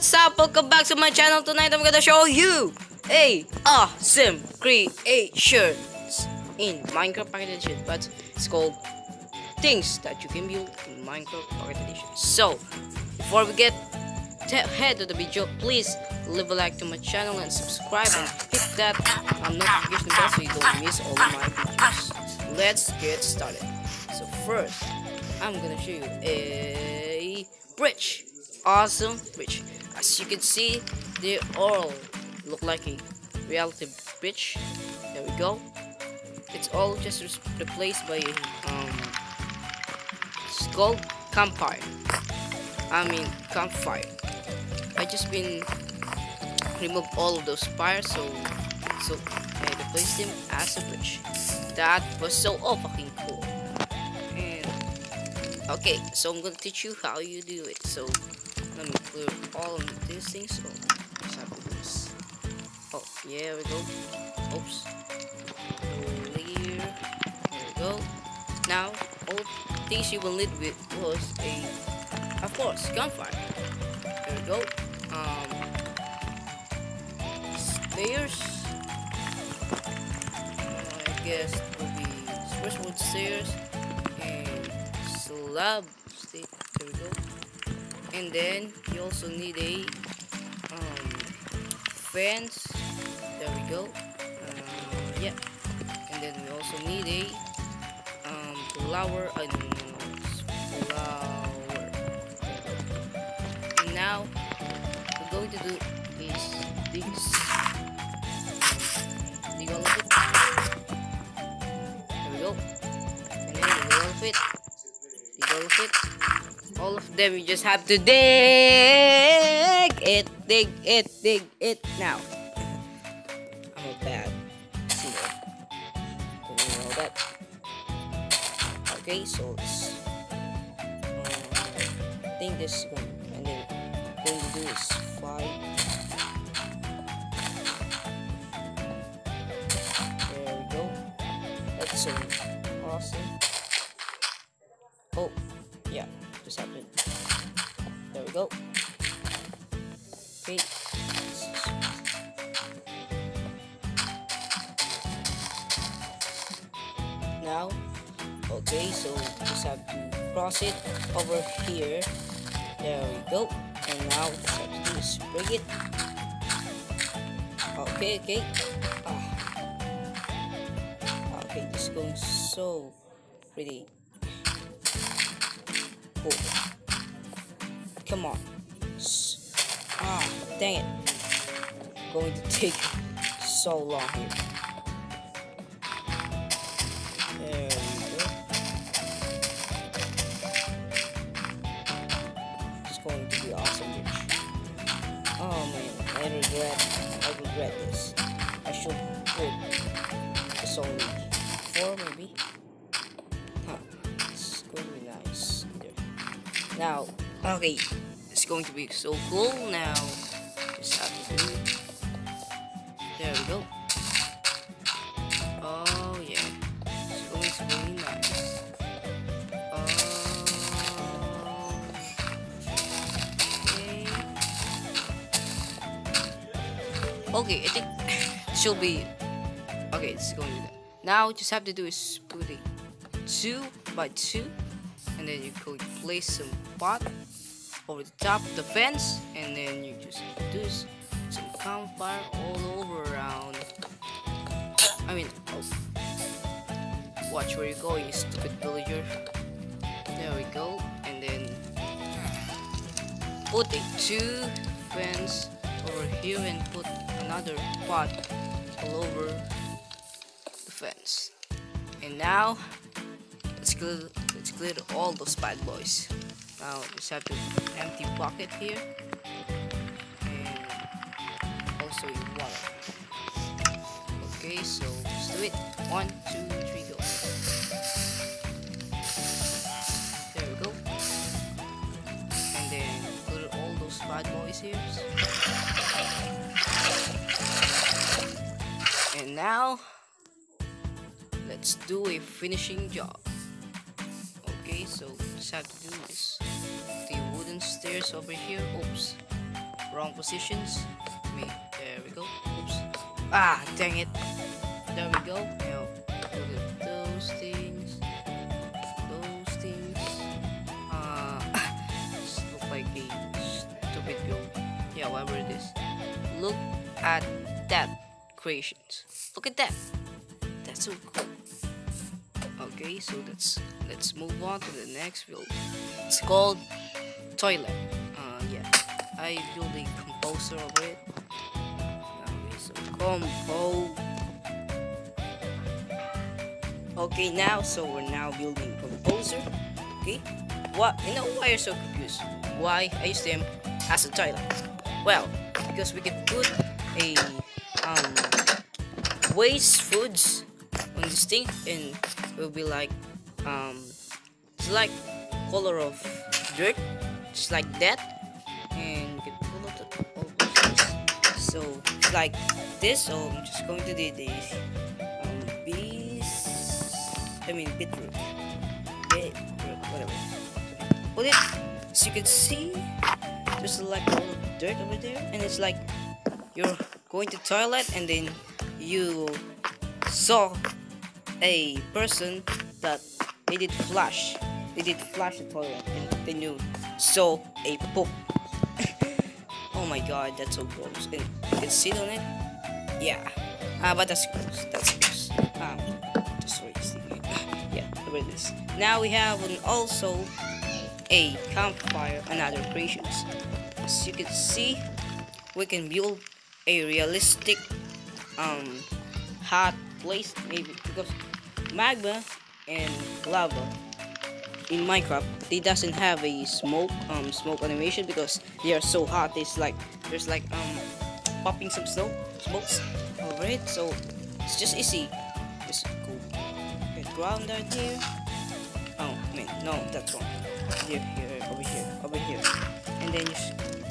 what's up? Welcome back to my channel. Tonight I'm gonna show you a awesome creations in Minecraft Pocket Edition, but it's called things that you can build in Minecraft Pocket Edition. So, before we get head to the video, please leave a like to my channel and subscribe and hit that um, notification bell so you don't miss all my videos. Let's get started. So first, I'm gonna show you a bridge awesome bridge as you can see they all look like a reality bridge there we go. It's all just replaced by um skull campfire. I mean campfire. I just been remove all of those fires so so I replaced them as a bridge that was so oh fucking cool. And okay so I'm gonna teach you how you do it so let me clear all of these things. Oh, do this. Oh, yeah, we go. Oops. Clear. There we go. Now, all things you will need with was a, of course, gunfire. There we go. Um, stairs. Uh, I guess will be switchwood stairs and slab. There we go and then you also need a um, fence. There we go. Uh, yeah. And then we also need a um, flower uh, flower. And now we're going to do is this dig all of there we go. And then dig all of it dig all it all of them you just have to dig it dig it dig it. Now I'm a bad you know that. Okay so uh, I think this one and then going to do is five there we go. That's so awesome. Oh Now, okay, so just have to cross it over here. There we go. And now just have to do break it. Okay, okay. Ah. Okay, this is going so pretty. Cool. Come on. Ah, dang it. Going to take so long here. Okay, it's going to be so cool. Now, just have to do. There we go. Oh yeah, it's going to be nice. Okay. Okay, I think it should be. Okay, it's going to be. Now, just have to do is put it two by two and then you could place some pot over the top of the fence and then you just do some campfire all over around. I mean watch where you're going you stupid villager. There we go and then put a two fence over here and put another pot all over the fence. And now let's go let's clear all those bad boys now just have to empty bucket here and also water. Okay so let's do it. One two three go. There we go. And then clear all those bad boys here. And now let's do a finishing job so just have to do this. the wooden stairs over here oops wrong positions. Me, there we go. Oops. Ah, dang it. There we go. Now, look at those things. Those things. Uh, this look like a stupid girl. Yeah, whatever it is. Look at that creations. Look at that. That's so cool. Okay, so let's let's move on to the next build. It's called toilet. Uh, yeah, I build a composter of it. Okay, so compo. Okay, now so we're now building composter. Okay, what? You know why you're so confused? Why I use them as a toilet? Well, because we can put a um waste foods on this thing and it will be like um it's like color of dirt just like that. And the all so it's like this so I'm just going to do this. Um bees I mean beetroot. Beetroot whatever. Put it so you can see there's like a little dirt over there. And it's like you're going to toilet and then you saw a person that they did flush they did flush the toilet and then you saw a poop oh my god that's so gross. And you can sit on it? Yeah. Ah but that's gross. That's gross. Um just yeah look at this. Now we have an also a campfire and other creations as you can see we can build a realistic um hot place maybe because magma and lava in Minecraft they doesn't have a smoke um smoke animation because they are so hot. It's like there's like um popping some snow smokes over it. So it's just easy. Just go ground down here. Oh man no that's wrong. Here here over here over here. And then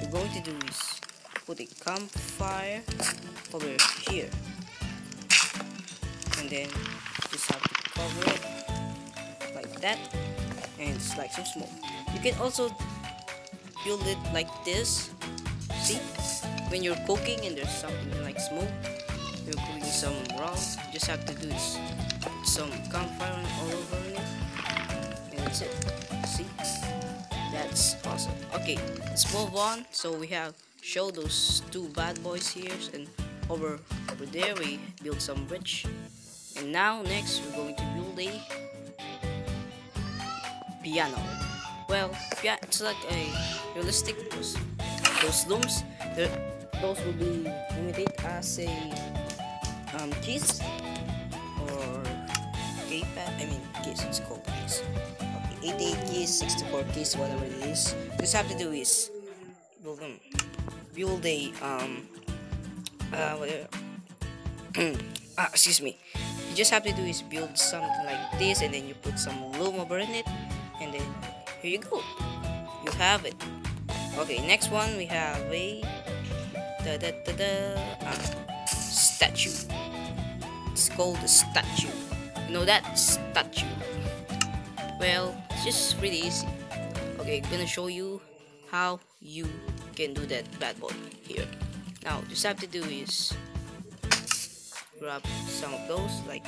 you're going to do is put a campfire over here and then just have to cover it like that and it's like some smoke. You can also build it like this see? When you're cooking and there's something like smoke you're cooking some raw you just have to do is put some campfire all over it and that's it. See? That's awesome. Okay let's move on. So we have show those two bad boys here and over over there we build some bridge and now next we're going to build a piano. Well yeah it's like a realistic those, those looms those will be limited as a um keys or keypad I mean keys it's called keys. Okay 88 keys 64 keys whatever it is. Just have to do is build them build a um uh ah excuse me just have to do is build something like this and then you put some loom over in it and then here you go. You have it. Okay next one we have a da da da da uh, statue. It's called a statue. You know that statue? Well it's just really easy. Okay gonna show you how you can do that bad boy here. Now just have to do is grab some of those like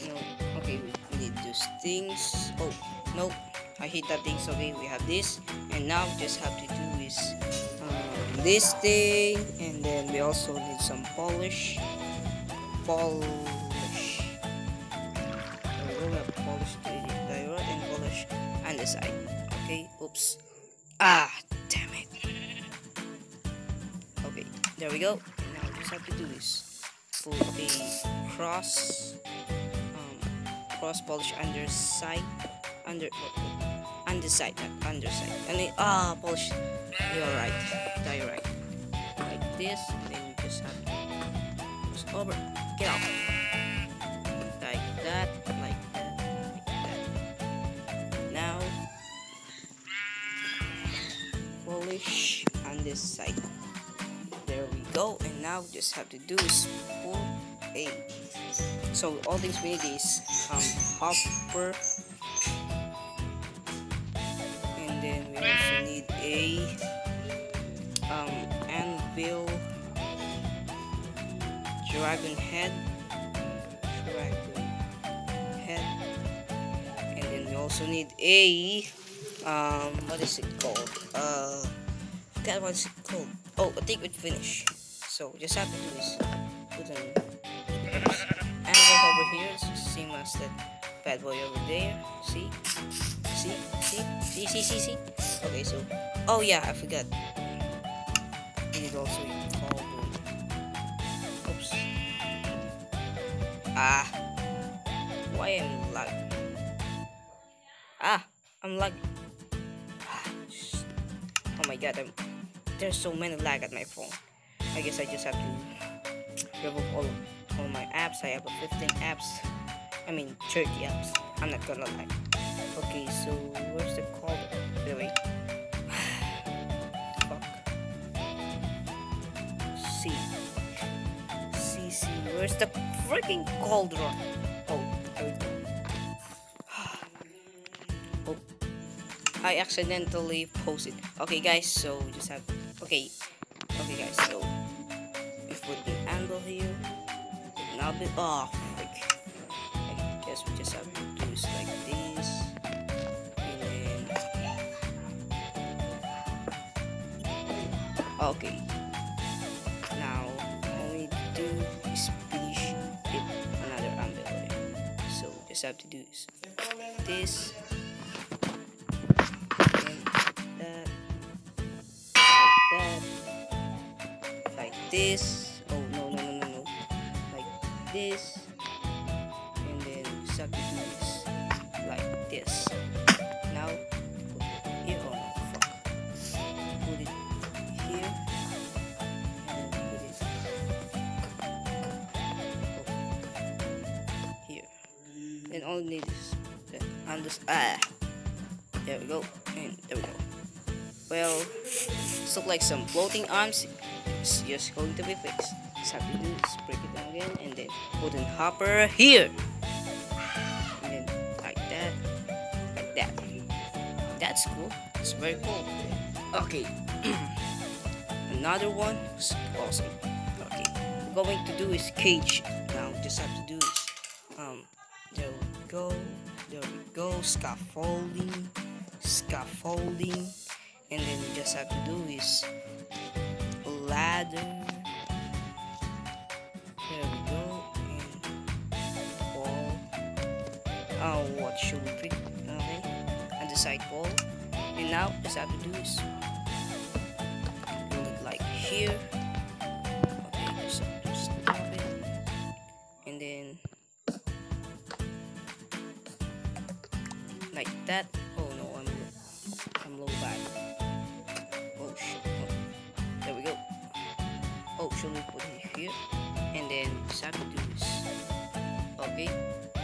you know okay we, need those things. Oh nope i hate that things okay we have this and now just have to do is um, this thing and then we also need some polish polish. There we go, we have polish the the rod and polish on the side okay oops. Ah damn it. Okay there we go now just have to do is a cross um, cross polish underside under underside not underside and then ah polish you're right you're right like this and then you just have to just over get out like that like that like that. Now polish on this side go and now just have to do is pull a so all things we need is um hopper and then we also need a um, anvil, dragon head, dragon head, and then we also need a um, what is it called? Uh, is it called? Oh, a thick with finish. So just have to do is put an anvil over here, it's the same as that bad boy over there. See, see, see, see, see, see, see. Okay, so oh yeah, I forgot. It is also called. Oops. Ah, why am lag? Ah, I'm lag. Ah, oh my god, I'm, there's so many lag at my phone. I guess I just have to remove all all my apps. I have a 15 apps. I mean 30 apps. I'm not gonna lie. Okay, so where's the call? Wait. Fuck. C. C C. Where's the freaking cauldron? Oh, oh. I accidentally posted. Okay, guys. So just have. Okay. Okay, guys. So Be. Oh, frick. I guess we just have to do this like this. Okay. Now, all we do is finish it another umbrella. So, just have to do this. This. That. That. Like this. This. And then to do this. Like this. Now, put it here. Oh, no, fuck. Put it here. And then put it here. Then all we need is the and this ah. There we go. And there we go. Well, this look like some floating arms. It's just going to be fixed. Just have to do is break it down again and then put in hopper here. And then like that. Like that. That's cool. It's very cool. Okay. Another one is awesome. Okay. We're going to do is cage. Now just have to do is um there we go. There we go. Scaffolding. Scaffolding. And then we just have to do is ladder. Oh, what should we? Okay. And the side wall. And now just have to do is put it like here. Okay, just have stop it. And then like that. Oh no, I'm I'm low back. Oh shit. Oh. There we go. Oh, should we put it here? And then just have to do this. Okay.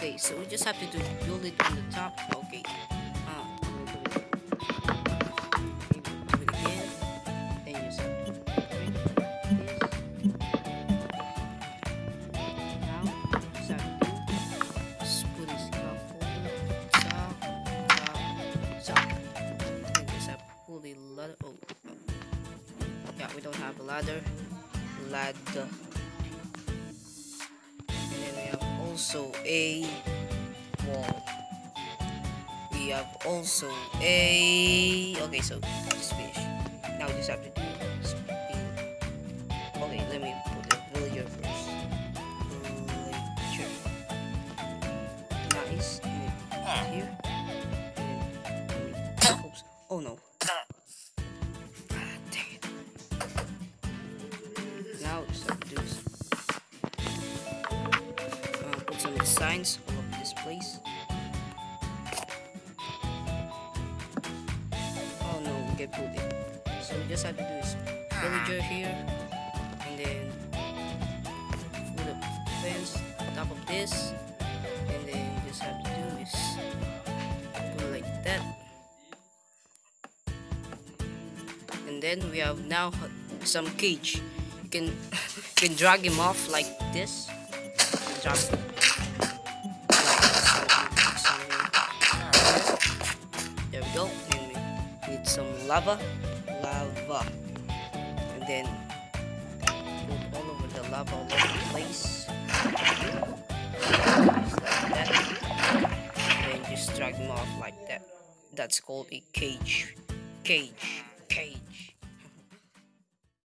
Okay. So we just have to do build it on the top. Okay. Uh. Oh. oh. Yeah, we don't have a ladder. Ladder. Also a wall. We have also a okay, so just finish. Now we just have to do Okay, let me put the villager first. Villager. Nice. Here. And then, let me- oops. Oh no. Signs over this place. Oh no, we get put it. So we just have to do is ah. villager here, and then put a fence on top of this, and then you just have to do is put it like that. And then we have now some cage. You can you can drag him off like this. Drag him lava. Lava. And then put all over the lava all over the place. Just then just drag him off like that. That's called a cage. Cage.